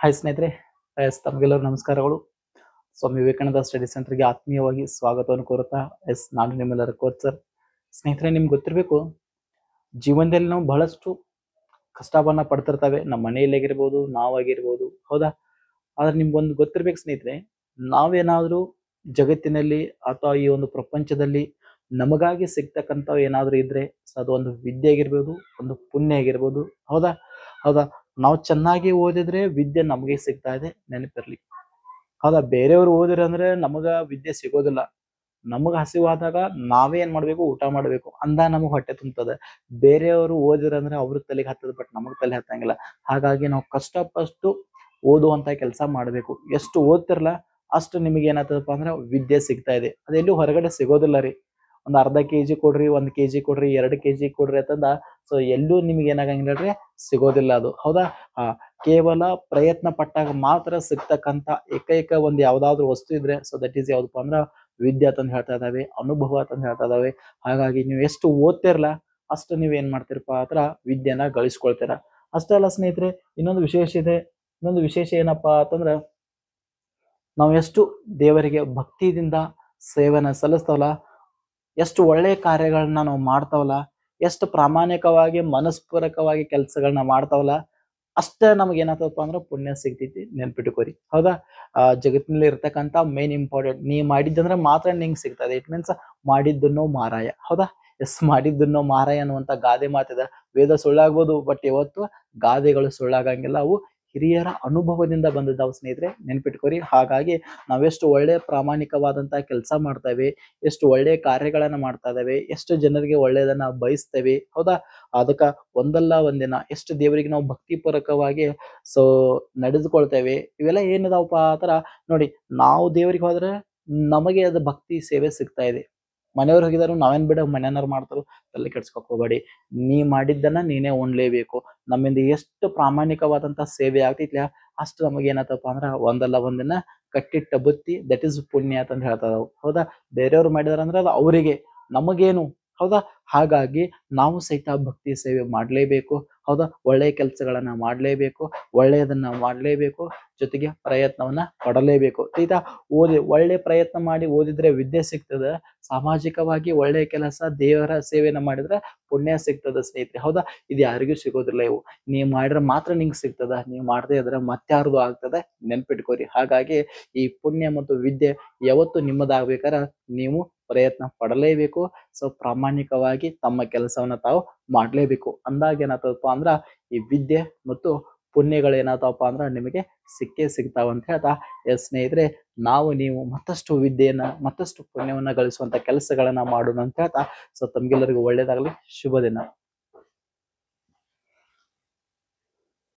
Hi ಸ್ನೇಹಿತರೆ, S ತಮಗೆಲ್ಲರೂ ನಮಸ್ಕಾರಗಳು. Swami Vivekananda study ಸೆಂಟರ್ಗೆ ಆತ್ಮೀಯವಾಗಿ ಸ್ವಾಗತವನ್ನು ಕೋರುತ್ತಾ, ಎಸ್ ನಾನು ನಿಮ್ಮೆಲ್ಲರ ಸರ್. ಸ್ನೇಹಿತರೆ, ನಿಮ್ಗೆ ಗೊತ್ತಿರಬೇಕು, ಜೀವನದಲ್ಲಿ ನಾವು ಬಹಳಷ್ಟು ಕಷ್ಟವನ್ನು ಪಡ್ತಿರ್ತವೆ. ನಮ್ಮ ಮನೆಯಲ್ಲಾಗಿರ್ಬೋದು ನಾವಾಗಿರ್ಬೋದು ಹೌದಾ? ಆದ್ರೆ ನಿಮ್ಗೊಂದು ಗೊತ್ತಿರ್ಬೇಕು ಸ್ನೇಹಿತರೆ, ನಾವೇನಾದರೂ ಜಗತ್ತಿನಲ್ಲಿ ಅಥವಾ ಈ ಒಂದು ಪ್ರಪಂಚದಲ್ಲಿ ನಮಗಾಗಿ ಸಿಗ್ತಕ್ಕಂಥ ಏನಾದರೂ ಇದ್ರೆ ಅದು ಒಂದು ವಿದ್ಯೆ ಆಗಿರ್ಬೋದು, ಒಂದು ಪುಣ್ಯ ಆಗಿರ್ಬೋದು, ಹೌದಾ? ಹೌದಾ? ನಾವು ಚೆನ್ನಾಗಿ ಓದಿದ್ರೆ ವಿದ್ಯೆ ನಮಗೆ ಸಿಗ್ತಾ ಇದೆ, ನೆನಪಿರ್ಲಿ. ಹೌದಾ? ಬೇರೆಯವರು ಓದಿರ ಅಂದ್ರೆ ನಮಗ ವಿದ್ಯೆ ಸಿಗೋದಿಲ್ಲ. ನಮಗ ಹಸಿವಾದಾಗ ನಾವೇ ಏನ್ ಮಾಡ್ಬೇಕು? ಊಟ ಮಾಡ್ಬೇಕು. ಅಂದ ನಮಗ್ ಹೊಟ್ಟೆ ತುಂಬತದೆ. ಬೇರೆಯವರು ಓದಿರಂದ್ರೆ ಅವ್ರ ತಲೆಗೆ ಹತ್ತದ ಬಟ್ ನಮಗ್ ತಲೆ ಹತ್ತಂಗಿಲ್ಲ. ಹಾಗಾಗಿ ನಾವು ಕಷ್ಟಪಟ್ಟು ಓದುವಂತ ಕೆಲಸ ಮಾಡ್ಬೇಕು. ಎಷ್ಟು ಓದ್ತಿರಲ್ಲ ಅಷ್ಟು ನಿಮಗೆ ಏನಾಗ್ತದಪ್ಪ ಅಂದ್ರೆ ವಿದ್ಯೆ ಸಿಗ್ತಾ ಇದೆ. ಅದೆಲ್ಲೂ ಹೊರಗಡೆ ಸಿಗೋದಿಲ್ಲ ರೀ. ಒಂದ್ ಅರ್ಧ ಕೆಜಿ ಕೊಡ್ರಿ, ಒಂದ್ ಕೆಜಿ ಕೊಡ್ರಿ, ಎರಡು ಕೆಜಿ ಕೊಡ್ರಿ ಅಂತಂದ ಸೊ ಎಲ್ಲೂ ನಿಮ್ಗೆ ಏನಾಗಂಗಿಲ್ಲ ರೀ ಸಿಗೋದಿಲ್ಲ ಅದು. ಹೌದಾ? ಕೇವಲ ಪ್ರಯತ್ನ ಪಟ್ಟಾಗ ಮಾತ್ರ ಸಿಗ್ತಕ್ಕಂಥ ಏಕೈಕ ಒಂದು ಯಾವ್ದಾದ್ರು ವಸ್ತು ಇದ್ರೆ ಸೊ ದಟ್ ಈಸ್ ಯಾವ್ದಪ್ಪ ಅಂದ್ರ ವಿದ್ಯೆ ಅಂತ ಹೇಳ್ತಾ ಇದಾವೆ, ಅನುಭವ ಅಂತ ಹೇಳ್ತಾ ಇದಾವೆ. ಹಾಗಾಗಿ ನೀವು ಎಷ್ಟು ಓದ್ತಿರ್ಲ, ಅಷ್ಟು ನೀವ್ ಏನ್ ಮಾಡ್ತಿರಪ್ಪ ಆತರ ವಿದ್ಯೆನ ಗಳಿಸ್ಕೊಳ್ತೀರ. ಅಷ್ಟೇ ಅಲ್ಲ ಸ್ನೇಹಿತರೆ, ಇನ್ನೊಂದು ವಿಶೇಷ ಇದೆ, ಇನ್ನೊಂದು ವಿಶೇಷ ಏನಪ್ಪಾ ಅಂತಂದ್ರ, ನಾವು ಎಷ್ಟು ದೇವರಿಗೆ ಭಕ್ತಿದಿಂದ ಸೇವೆನ ಸಲ್ಲಿಸ್ತಾವಲ್ಲ ಎಷ್ಟು ಒಳ್ಳೆಯ ಕಾರ್ಯಗಳನ್ನ ನಾವು ಮಾಡ್ತಾವಲ್ಲ, ಎಷ್ಟು ಪ್ರಾಮಾಣಿಕವಾಗಿ, ಮನಸ್ಪೂರಕವಾಗಿ ಕೆಲಸಗಳನ್ನ ಮಾಡ್ತಾವಲ್ಲ, ಅಷ್ಟೇ ನಮ್ಗೆ ಏನಾಗ್ತದಪ್ಪ ಅಂದ್ರೆ ಪುಣ್ಯ ಸಿಗ್ತೈತಿ ನೆನ್ಪಿಟ್ಕೋರಿ. ಹೌದಾ? ಜಗತ್ತಿನಲ್ಲಿ ಇರ್ತಕ್ಕಂತ ಮೇನ್ ಇಂಪಾರ್ಟೆಂಟ್ ನೀ ಮಾಡಿದ್ದಂದ್ರೆ ಮಾತ್ರ ನಿಂಗೆ ಸಿಗ್ತದೆ. ಇಟ್ ಮೀನ್ಸ್ ಮಾಡಿದ್ದನ್ನೋ ಮಾರಾಯ. ಹೌದಾ? ಎಸ್ ಮಾಡಿದ್ದನ್ನೋ ಮಾರಾಯ ಅನ್ನುವಂತ ಗಾದೆ ಮಾತಿದೆ. ವೇದ ಸುಳ್ಳಾಗ್ಬೋದು ಬಟ್ ಇವತ್ತು ಗಾದೆಗಳು ಸುಳ್ಳಾಗಂಗಿಲ್ಲ. ಅವು ಹಿರಿಯರ ಅನುಭವದಿಂದ ಬಂದಿದ್ದಾವೆ ಸ್ನೇಹಿತರೆ, ನೆನ್ಪಿಟ್ಕೋರಿ. ಹಾಗಾಗಿ ನಾವೆಷ್ಟು ಒಳ್ಳೆಯ ಪ್ರಾಮಾಣಿಕವಾದಂತ ಕೆಲಸ ಮಾಡ್ತೇವೆ, ಎಷ್ಟು ಒಳ್ಳೆಯ ಕಾರ್ಯಗಳನ್ನು ಮಾಡ್ತಾ ಇದ್ದಾವೆ, ಎಷ್ಟು ಜನರಿಗೆ ಒಳ್ಳೆಯದನ್ನ ಬಯಸ್ತೇವೆ, ಹೌದಾ? ಅದಕ್ಕ ಒಂದಲ್ಲ ಒಂದಿನ ಎಷ್ಟು ದೇವರಿಗೆ ನಾವು ಭಕ್ತಿಪೂರ್ವಕವಾಗಿ ಸೊ, ನಡೆದುಕೊಳ್ತೇವೆ, ಇವೆಲ್ಲ ಏನಿದಾವಪ್ಪ ಆತರ ನೋಡಿ, ನಾವು ದೇವರಿಗೆ ಹೋದ್ರೆ ನಮಗೆ ಅದು ಭಕ್ತಿ ಸೇವೆ ಸಿಗ್ತಾ ಇದೆ. ಮನೆಯವ್ರು ಹೋಗಿದಾರು, ನಾವೇನ್ ಬಿಡ, ಮನೆಯವ್ರು ಮಾಡ್ತಾರೋ, ತಲೆ ಕೆಡ್ಸ್ಕೊಕ್ ಹೋಗ್ಬೇಡಿ. ನೀ ಮಾಡಿದ್ದನ್ನ ನೀನೇ ಉಣ್ಲೇಬೇಕು. ನಮ್ಮಿಂದ ಎಷ್ಟು ಪ್ರಾಮಾಣಿಕವಾದಂತ ಸೇವೆ ಆಗ್ತೈತ್ಲ, ಅಷ್ಟು ನಮಗೆ ಏನತ್ತಪ್ಪ ಅಂದ್ರ ಒಂದಲ್ಲ ಒಂದಿನ ಕಟ್ಟಿಟ್ಟ ಬುತ್ತಿ ದಟ್ ಇಸ್ ಪುಣ್ಯ ಅಂತ ಹೇಳ್ತಾವ್ ಹೌದಾ? ಬೇರೆಯವ್ರು ಮಾಡಿದಾರಂದ್ರೆ ಅದು ಅವರಿಗೆ, ನಮಗೇನು, ಹೌದಾ? ಹಾಗಾಗಿ ನಾವು ಸಹಿತ ಭಕ್ತಿ ಸೇವೆ ಮಾಡ್ಲೇಬೇಕು. ಹೌದಾ? ಒಳ್ಳೆಯ ಕೆಲಸಗಳನ್ನ ಮಾಡಲೇಬೇಕು, ಒಳ್ಳೆಯದನ್ನ ಮಾಡಲೇಬೇಕು, ಜೊತೆಗೆ ಪ್ರಯತ್ನವನ್ನ ಪಡಲೇಬೇಕು. ಆಯ್ತಾ ಓದಿ, ಒಳ್ಳೆ ಪ್ರಯತ್ನ ಮಾಡಿ ಓದಿದ್ರೆ ವಿದ್ಯೆ ಸಿಗ್ತದೆ. ಸಾಮಾಜಿಕವಾಗಿ ಒಳ್ಳೆಯ ಕೆಲಸ, ದೇವರ ಸೇವೆನ ಮಾಡಿದ್ರೆ ಪುಣ್ಯ ಸಿಗ್ತದೆ ಸ್ನೇಹಿತರೆ. ಹೌದಾ? ಇದು ಯಾರಿಗೂ ಸಿಗೋದಿಲ್ಲ ಇವು. ನೀವು ಮಾಡಿದ್ರೆ ಮಾತ್ರ ನಿಂಗೆ ಸಿಗ್ತದ. ನೀವು ಮಾಡದೇ ಇದ್ರೆ ಮತ್ತಾರ್ದು ಆಗ್ತದೆ. ನೆನ್ಪಿಟ್ಕೋರಿ. ಹಾಗಾಗಿ ಈ ಪುಣ್ಯ ಮತ್ತು ವಿದ್ಯೆ ಯಾವತ್ತು ನಿಮ್ಮದಾಗ್ಬೇಕಾರ ನೀವು ಪ್ರಯತ್ನ ಪಡಲೇಬೇಕು. ಸೊ ಪ್ರಾಮಾಣಿಕವಾಗಿ ತಮ್ಮ ಕೆಲಸವನ್ನ ತಾವು ಮಾಡಲೇಬೇಕು. ಅಂದಾಗ ಏನಾಗ್ತದಪ್ಪ ಅಂದ್ರ, ಈ ವಿದ್ಯೆ ಮತ್ತು ಪುಣ್ಯಗಳು ಏನಾಗ್ತಾವಪ್ಪ ಅಂದ್ರ ನಿಮಗೆ ಸಿಕ್ಕೇ ಸಿಗ್ತಾವ ಅಂತ ಹೇಳ್ತಾ, ಎಸ್ ಸ್ನೇಹಿತರೆ, ನಾವು ನೀವು ಮತ್ತಷ್ಟು ವಿದ್ಯೆಯನ್ನ, ಮತ್ತಷ್ಟು ಪುಣ್ಯವನ್ನ ಗಳಿಸುವಂತ ಕೆಲಸಗಳನ್ನ ಮಾಡೋಣ ಅಂತ ಹೇಳ್ತಾ ಸೊ ತಮ್ಗೆಲ್ಲರಿಗೂ ಒಳ್ಳೇದಾಗಲಿ, ಶುಭ ದಿನ.